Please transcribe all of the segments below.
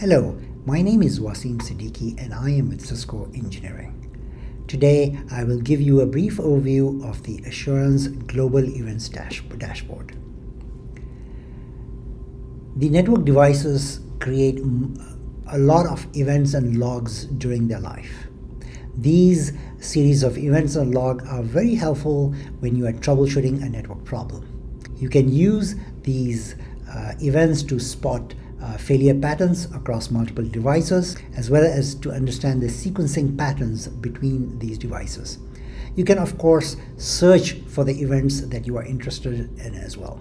Hello, my name is Wasim Siddiqui and I am with Cisco Engineering. Today I will give you a brief overview of the Assurance Global Events dash dashboard. The network devices create a lot of events and logs during their life. These series of events and log are very helpful when you are troubleshooting a network problem. You can use these uh, events to spot uh, failure patterns across multiple devices, as well as to understand the sequencing patterns between these devices. You can, of course, search for the events that you are interested in as well.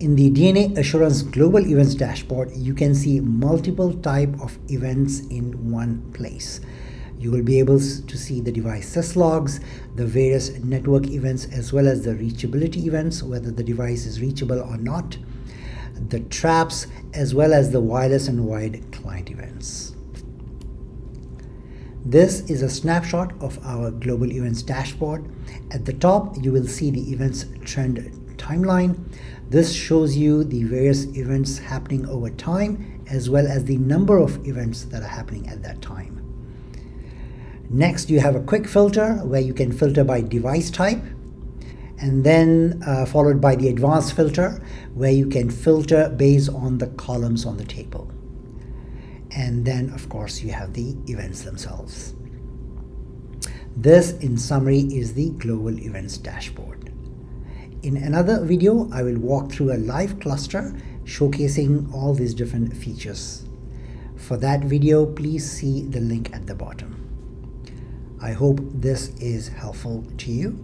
In the DNA Assurance Global Events dashboard, you can see multiple type of events in one place. You will be able to see the device syslogs, the various network events, as well as the reachability events, whether the device is reachable or not, the traps, as well as the wireless and wired client events. This is a snapshot of our global events dashboard. At the top, you will see the events trend timeline. This shows you the various events happening over time, as well as the number of events that are happening at that time. Next, you have a quick filter where you can filter by device type and then uh, followed by the advanced filter where you can filter based on the columns on the table. And then of course you have the events themselves. This in summary is the global events dashboard. In another video, I will walk through a live cluster showcasing all these different features. For that video, please see the link at the bottom. I hope this is helpful to you.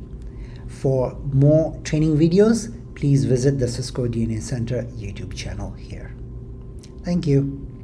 For more training videos, please visit the Cisco DNA Center YouTube channel here. Thank you.